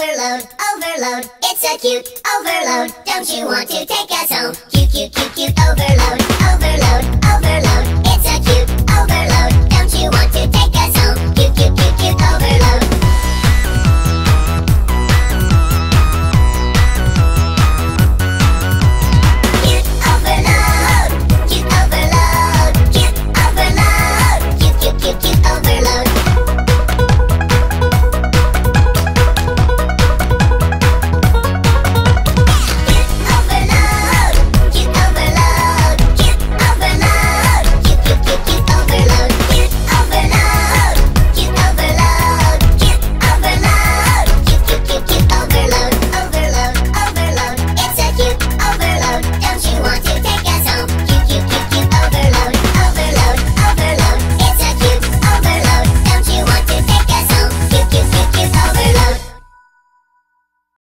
overload, overload. It's a cute overload. Don't you want to take us home? Cute, cute, cute, cute overload.